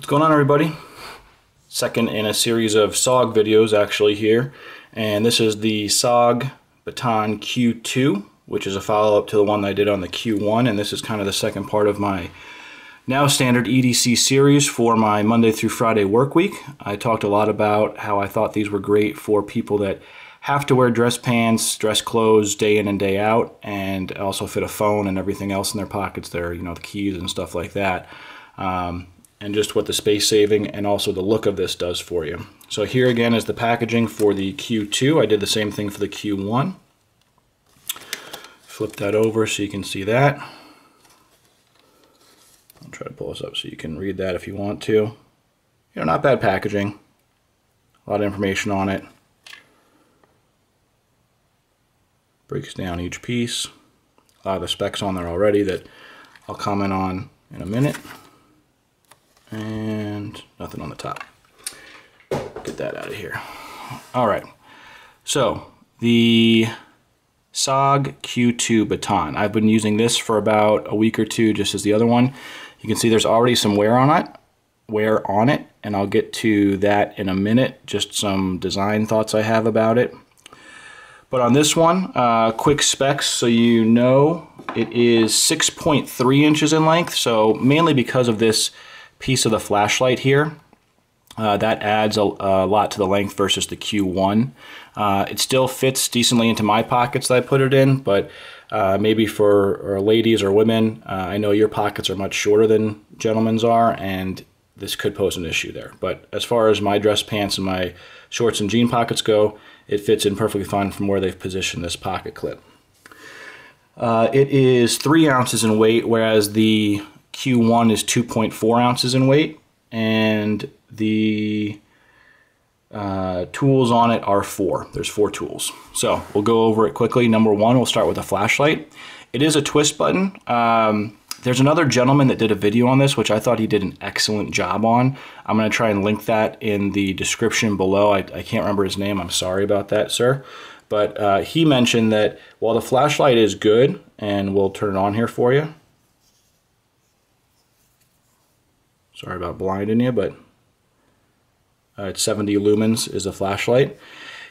What's going on everybody? Second in a series of SOG videos actually here and this is the SOG Baton Q2 which is a follow-up to the one I did on the Q1 and this is kind of the second part of my now standard EDC series for my Monday through Friday work week. I talked a lot about how I thought these were great for people that have to wear dress pants, dress clothes day in and day out, and also fit a phone and everything else in their pockets there, you know, the keys and stuff like that. Um, and just what the space saving and also the look of this does for you. So here again is the packaging for the Q2. I did the same thing for the Q1. Flip that over so you can see that. I'll try to pull this up so you can read that if you want to. You know, not bad packaging. A lot of information on it. Breaks down each piece. A lot of the specs on there already that I'll comment on in a minute and nothing on the top. Get that out of here. All right, so the SOG Q2 baton. I've been using this for about a week or two, just as the other one. You can see there's already some wear on it, wear on it, and I'll get to that in a minute, just some design thoughts I have about it. But on this one, uh, quick specs so you know, it is 6.3 inches in length, so mainly because of this piece of the flashlight here. Uh, that adds a, a, lot to the length versus the Q1. Uh, it still fits decently into my pockets that I put it in, but uh, maybe for ladies or women, uh, I know your pockets are much shorter than gentlemen's are, and this could pose an issue there. But as far as my dress pants and my shorts and jean pockets go, it fits in perfectly fine from where they've positioned this pocket clip. Uh, it is three ounces in weight, whereas the Q1 is 2.4 ounces in weight, and the uh, tools on it are four. There's four tools. So we'll go over it quickly. Number one, we'll start with a flashlight. It is a twist button. Um, there's another gentleman that did a video on this, which I thought he did an excellent job on. I'm going to try and link that in the description below. I, I can't remember his name. I'm sorry about that, sir. But uh, he mentioned that while the flashlight is good, and we'll turn it on here for you, Sorry about blinding you, but uh, it's 70 lumens is a flashlight.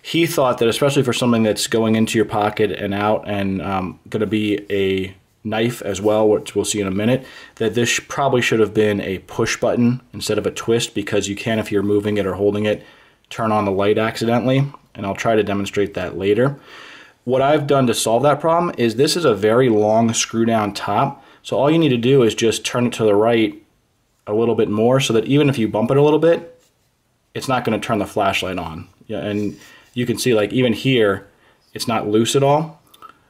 He thought that especially for something that's going into your pocket and out and um, going to be a knife as well, which we'll see in a minute, that this probably should have been a push button instead of a twist because you can, if you're moving it or holding it, turn on the light accidentally. And I'll try to demonstrate that later. What I've done to solve that problem is this is a very long screw down top. So all you need to do is just turn it to the right a little bit more so that even if you bump it a little bit, it's not going to turn the flashlight on. Yeah, and you can see like even here, it's not loose at all.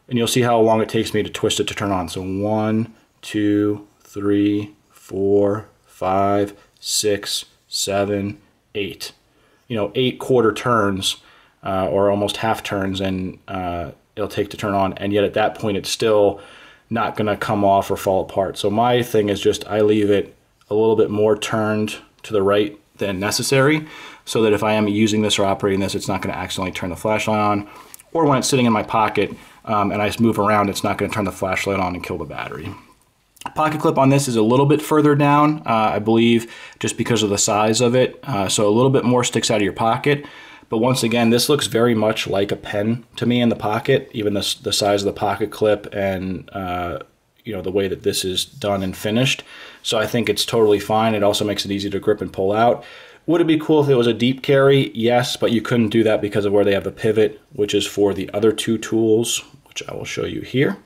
And you'll see how long it takes me to twist it to turn on. So one, two, three, four, five, six, seven, eight. You know, eight quarter turns uh, or almost half turns and uh, it'll take to turn on. And yet at that point, it's still not going to come off or fall apart. So my thing is just I leave it a little bit more turned to the right than necessary so that if I am using this or operating this, it's not going to accidentally turn the flashlight on. Or when it's sitting in my pocket um, and I just move around, it's not going to turn the flashlight on and kill the battery. Pocket clip on this is a little bit further down, uh, I believe, just because of the size of it. Uh, so a little bit more sticks out of your pocket. But once again, this looks very much like a pen to me in the pocket, even the, the size of the pocket clip and uh, you know the way that this is done and finished. So I think it's totally fine. It also makes it easy to grip and pull out. Would it be cool if it was a deep carry? Yes, but you couldn't do that because of where they have the pivot, which is for the other two tools, which I will show you here.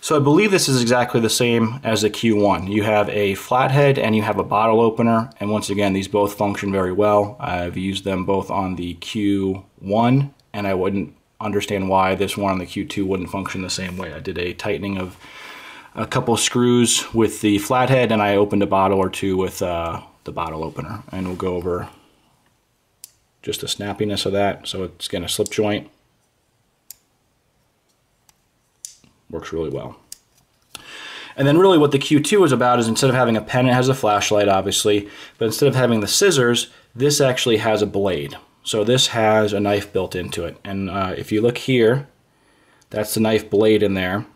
So I believe this is exactly the same as the Q1. You have a flathead and you have a bottle opener. And once again, these both function very well. I've used them both on the Q1 and I wouldn't understand why this one on the Q2 wouldn't function the same way. I did a tightening of a couple screws with the flathead and I opened a bottle or two with uh, the bottle opener and we'll go over just the snappiness of that. So it's going to slip joint. Works really well. And then really what the Q2 is about is instead of having a pen, it has a flashlight obviously, but instead of having the scissors, this actually has a blade. So this has a knife built into it. And uh, if you look here, that's the knife blade in there.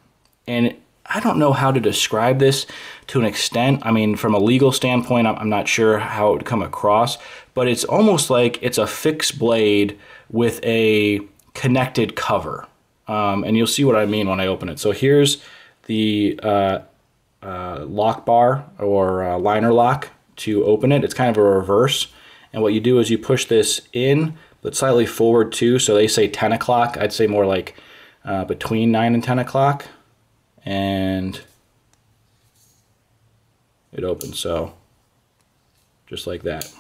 And I don't know how to describe this to an extent. I mean, from a legal standpoint, I'm not sure how it would come across, but it's almost like it's a fixed blade with a connected cover. Um, and you'll see what I mean when I open it. So here's the uh, uh, lock bar or uh, liner lock to open it. It's kind of a reverse. And what you do is you push this in, but slightly forward too. So they say 10 o'clock. I'd say more like uh, between 9 and 10 o'clock. And it opens. So just like that.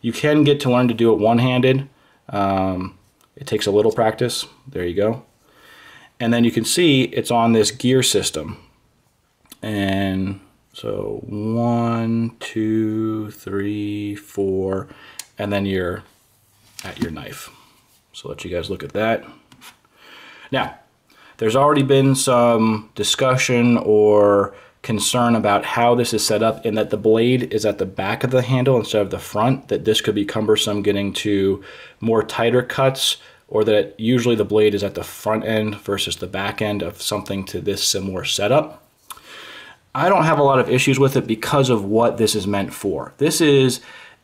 You can get to learn to do it one-handed. Um, it takes a little practice. There you go. And then you can see it's on this gear system. And so one two three four and then you're at your knife so I'll let you guys look at that now there's already been some discussion or concern about how this is set up in that the blade is at the back of the handle instead of the front, that this could be cumbersome getting to more tighter cuts or that usually the blade is at the front end versus the back end of something to this similar setup. I don't have a lot of issues with it because of what this is meant for. This is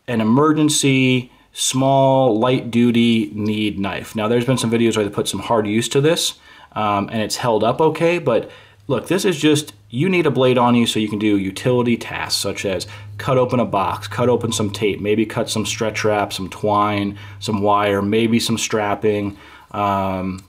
an emergency, small, light duty need knife. Now there's been some videos where they put some hard use to this um, and it's held up okay. But look, this is just, you need a blade on you so you can do utility tasks such as cut open a box, cut open some tape, maybe cut some stretch wrap, some twine, some wire, maybe some strapping. Um,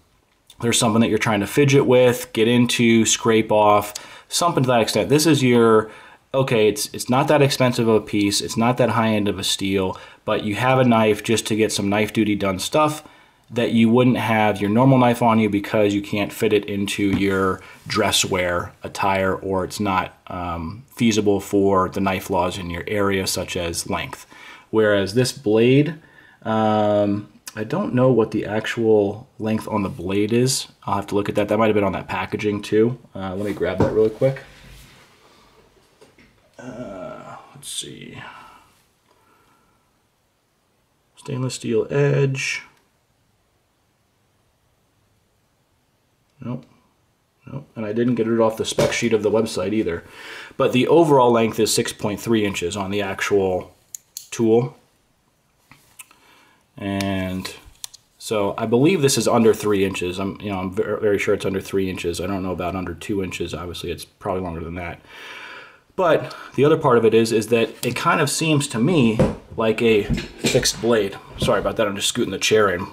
there's something that you're trying to fidget with, get into, scrape off, something to that extent. This is your, okay, it's, it's not that expensive of a piece, it's not that high end of a steel, but you have a knife just to get some knife duty done stuff that you wouldn't have your normal knife on you because you can't fit it into your dress wear attire or it's not um, feasible for the knife laws in your area such as length. Whereas this blade, um, I don't know what the actual length on the blade is. I'll have to look at that. That might have been on that packaging too. Uh, let me grab that really quick. Uh, let's see. Stainless steel edge. Nope. Nope. And I didn't get it off the spec sheet of the website either. But the overall length is 6.3 inches on the actual tool. And so I believe this is under three inches. I'm, you know, I'm very sure it's under three inches. I don't know about under two inches. Obviously, it's probably longer than that. But the other part of it is, is that it kind of seems to me like a fixed blade. Sorry about that. I'm just scooting the chair in.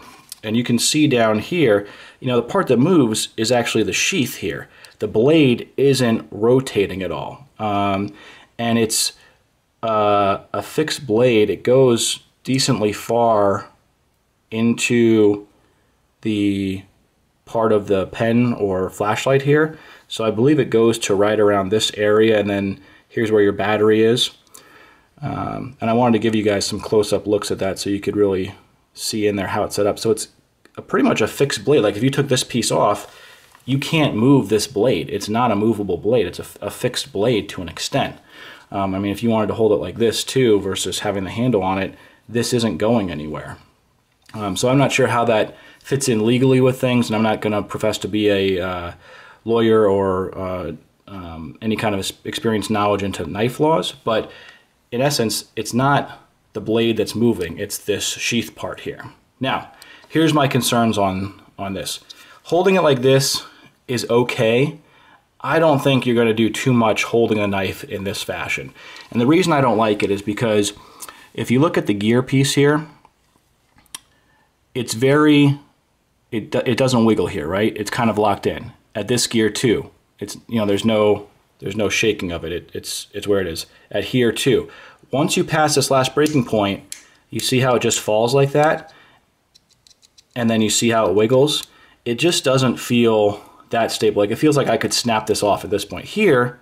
And you can see down here, you know, the part that moves is actually the sheath here. The blade isn't rotating at all. Um, and it's uh, a fixed blade. It goes decently far into the part of the pen or flashlight here. So I believe it goes to right around this area and then here's where your battery is. Um, and I wanted to give you guys some close-up looks at that so you could really see in there how it's set up. So it's a, pretty much a fixed blade. Like if you took this piece off, you can't move this blade. It's not a movable blade. It's a, a fixed blade to an extent. Um, I mean, if you wanted to hold it like this too versus having the handle on it, this isn't going anywhere. Um, so I'm not sure how that fits in legally with things, and I'm not going to profess to be a uh, lawyer or uh, um, any kind of experience, knowledge into knife laws, but in essence, it's not the blade that's moving, it's this sheath part here. Now, here's my concerns on, on this. Holding it like this is okay. I don't think you're going to do too much holding a knife in this fashion. And the reason I don't like it is because if you look at the gear piece here, it's very, it, it doesn't wiggle here, right? It's kind of locked in. At this gear too, it's, you know, there's no, there's no shaking of it. it it's, it's where it is. At here too. Once you pass this last breaking point, you see how it just falls like that? and then you see how it wiggles, it just doesn't feel that stable. Like it feels like I could snap this off at this point. Here,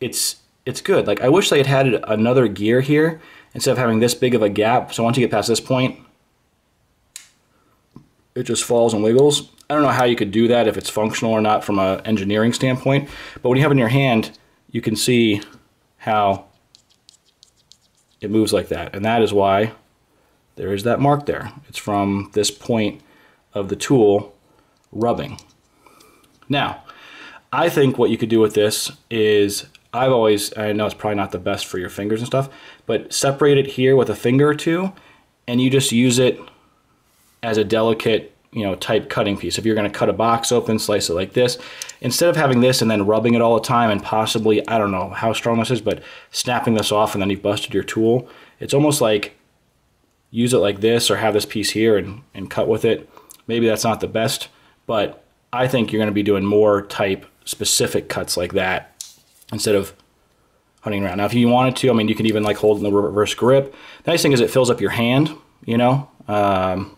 it's it's good. Like I wish they had had another gear here instead of having this big of a gap. So once you get past this point, it just falls and wiggles. I don't know how you could do that if it's functional or not from an engineering standpoint, but when you have it in your hand, you can see how it moves like that. And that is why there is that mark there. It's from this point of the tool rubbing. Now, I think what you could do with this is I've always, I know it's probably not the best for your fingers and stuff, but separate it here with a finger or two and you just use it as a delicate, you know, type cutting piece. If you're going to cut a box open, slice it like this, instead of having this and then rubbing it all the time and possibly, I don't know how strong this is, but snapping this off and then you've busted your tool, it's almost like use it like this or have this piece here and, and cut with it. Maybe that's not the best, but I think you're going to be doing more type specific cuts like that instead of hunting around. Now, if you wanted to, I mean, you can even like hold in the reverse grip. The nice thing is it fills up your hand, you know, um,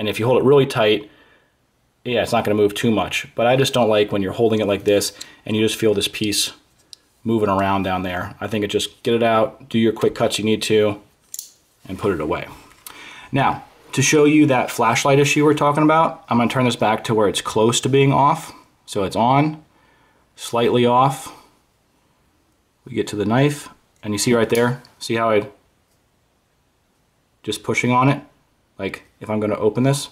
and if you hold it really tight, yeah, it's not going to move too much. But I just don't like when you're holding it like this and you just feel this piece moving around down there. I think it just get it out, do your quick cuts you need to, and put it away. Now, to show you that flashlight issue we're talking about, I'm going to turn this back to where it's close to being off. So it's on, slightly off, we get to the knife and you see right there, see how I just pushing on it? Like if I'm gonna open this,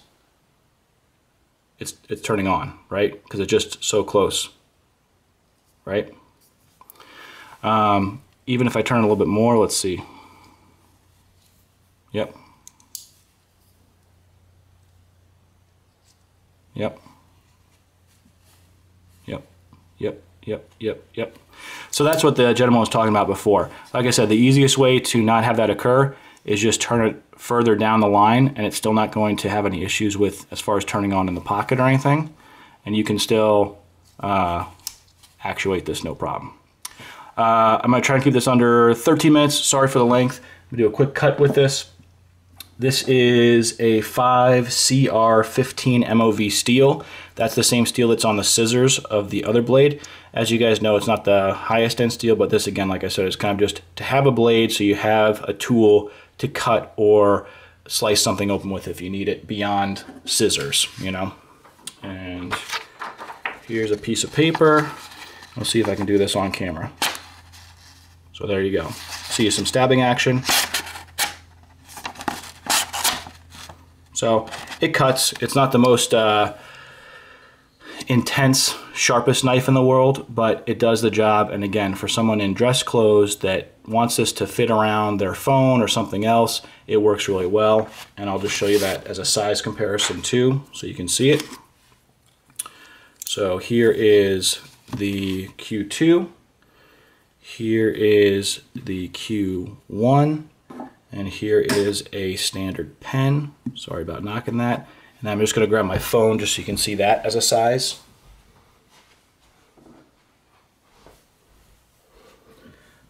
it's, it's turning on, right? Because it's just so close, right? Um, even if I turn a little bit more, let's see. Yep. Yep. Yep. Yep. Yep. Yep. Yep. So that's what the gentleman was talking about before. Like I said, the easiest way to not have that occur is just turn it further down the line and it's still not going to have any issues with as far as turning on in the pocket or anything. And you can still uh, actuate this no problem. Uh, I'm to try and keep this under 13 minutes. Sorry for the length. I'm to do a quick cut with this. This is a 5CR15 MOV steel. That's the same steel that's on the scissors of the other blade. As you guys know, it's not the highest end steel, but this again, like I said, is kind of just to have a blade so you have a tool to cut or slice something open with if you need it beyond scissors, you know? And here's a piece of paper. We'll see if I can do this on camera. So there you go. See some stabbing action. So it cuts. It's not the most uh, intense, sharpest knife in the world, but it does the job. And again, for someone in dress clothes that wants this to fit around their phone or something else, it works really well. And I'll just show you that as a size comparison too, so you can see it. So here is the Q2. Here is the Q1 and here is a standard pen. Sorry about knocking that. And I'm just going to grab my phone just so you can see that as a size.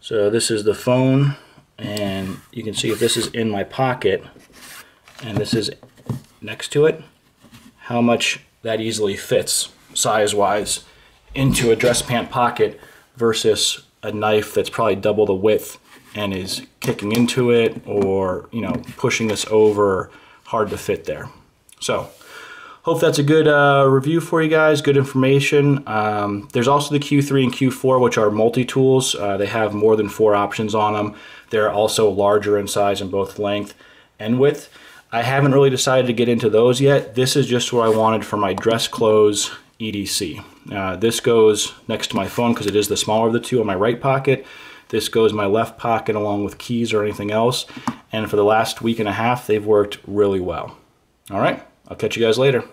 So this is the phone and you can see if this is in my pocket and this is next to it, how much that easily fits size-wise into a dress pant pocket versus a knife that's probably double the width and is kicking into it or you know pushing this over hard to fit there. So hope that's a good uh, review for you guys good information. Um, there's also the q3 and q4 which are multi-tools. Uh, they have more than four options on them they're also larger in size in both length and width. I haven't really decided to get into those yet. This is just what I wanted for my dress clothes EDC uh, this goes next to my phone because it is the smaller of the two in my right pocket. This goes my left pocket along with keys or anything else. And for the last week and a half, they've worked really well. All right, I'll catch you guys later.